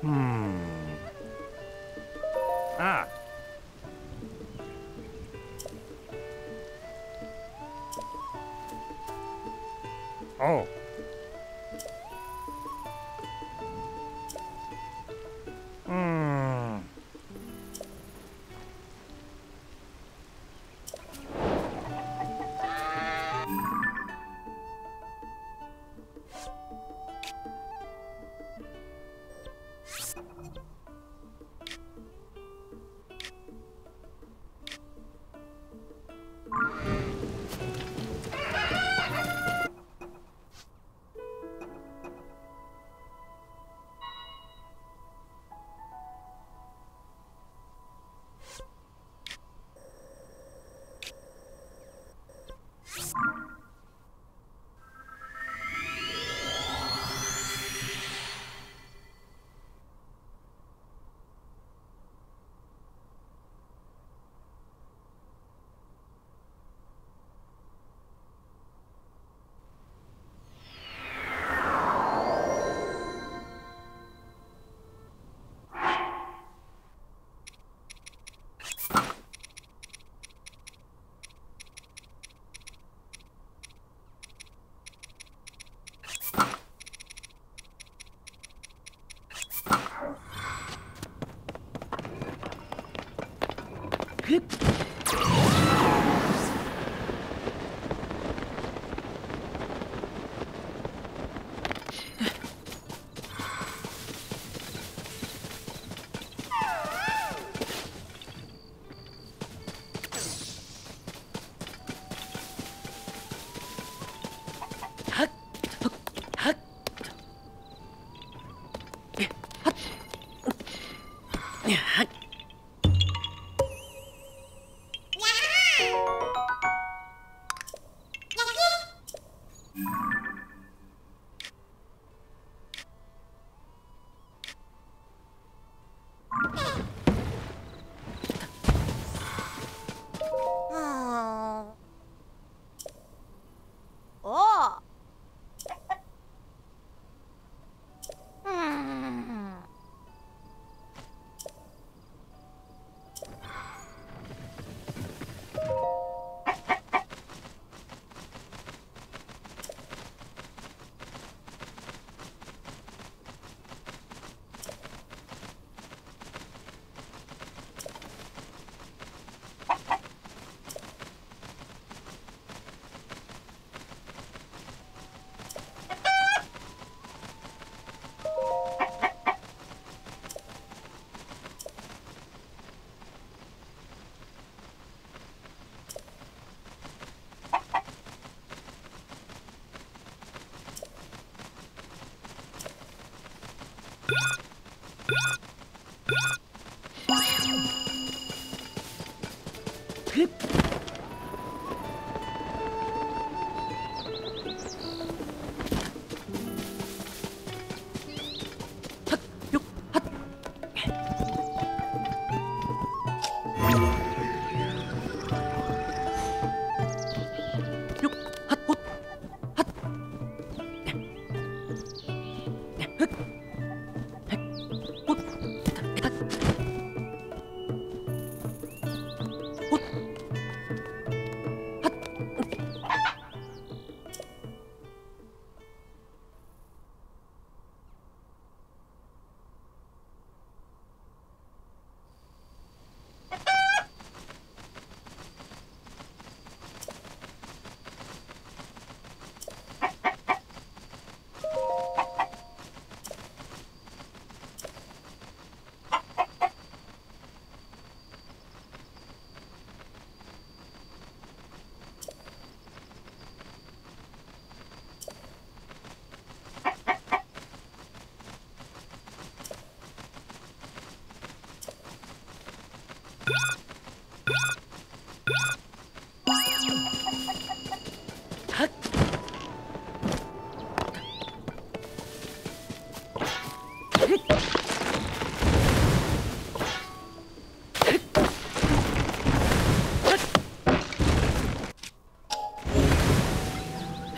Hmm. Ah.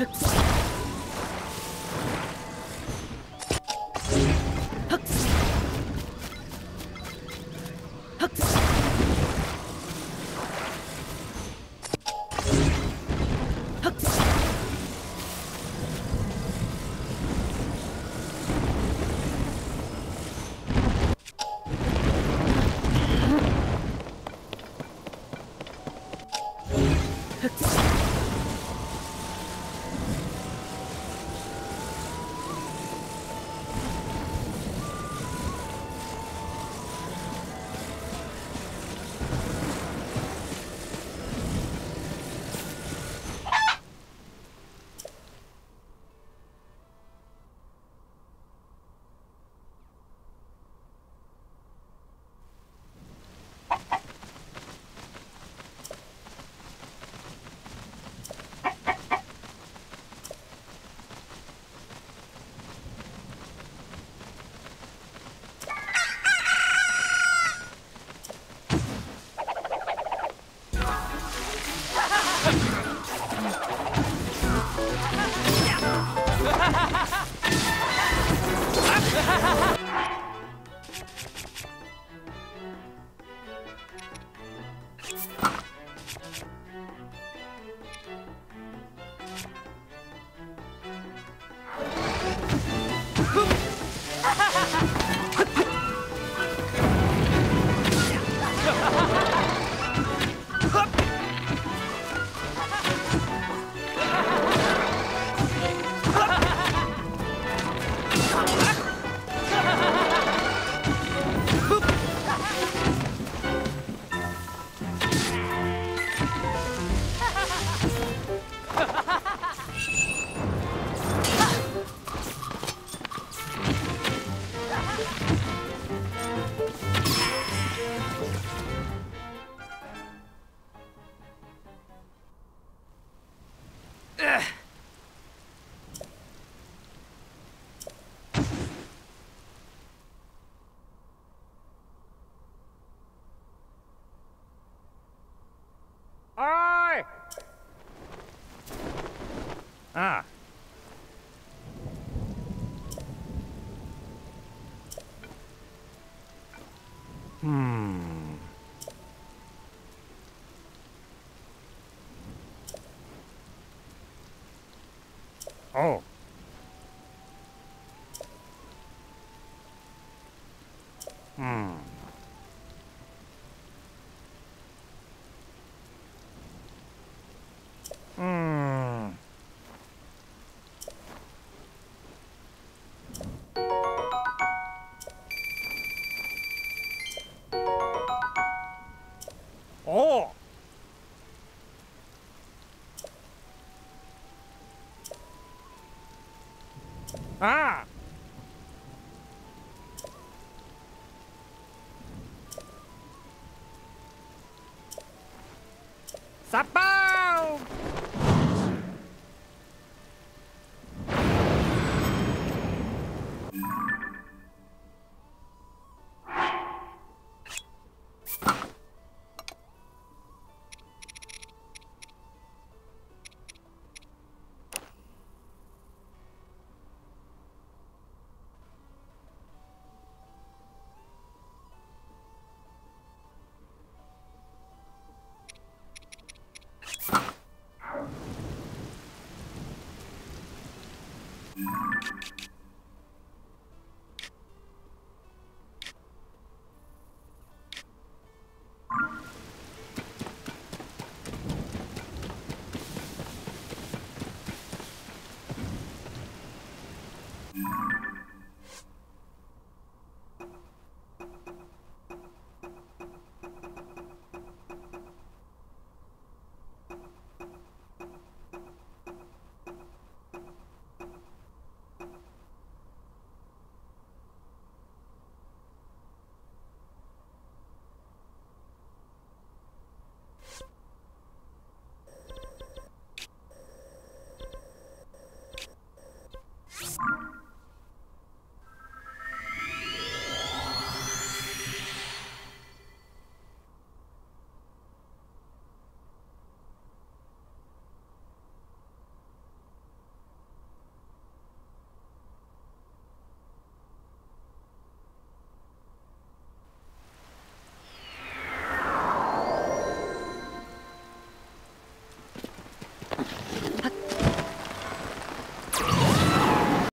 Hooks. Ah. Hmm. Oh. Hmm. อ่